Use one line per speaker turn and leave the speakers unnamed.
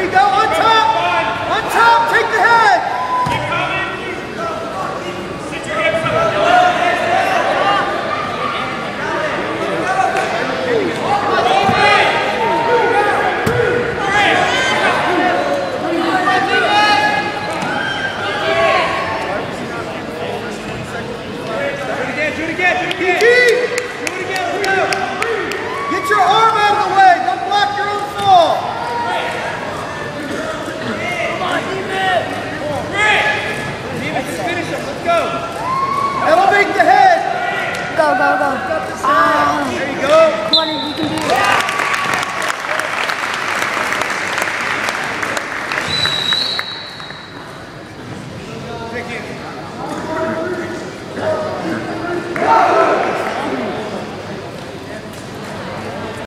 There you go. Shake the head. Go, go, go. Ah.
There you go.
Come on, you can do it. Yeah. Take it.